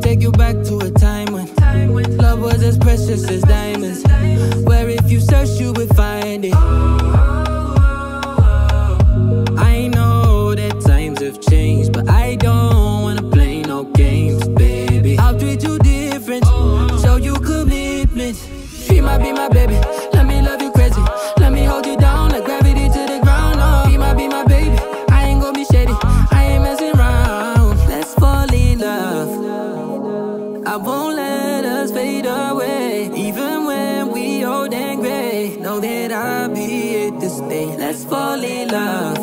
take you back to a time when love was as precious as diamonds. Where if you search, you would find it. I know that times have changed, but I don't wanna play no games, baby. I'll treat you different, show you commitment. She might be my baby, Know that I'll be here to stay. Let's fall in love.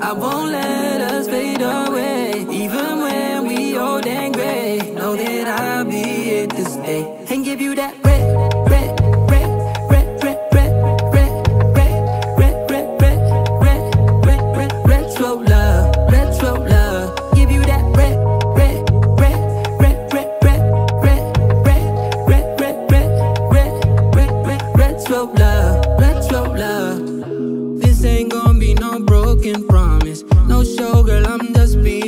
I won't let us fade away, even when we old and gray. Know that I'll be here to stay and broken promise. No show, girl, I'm just being.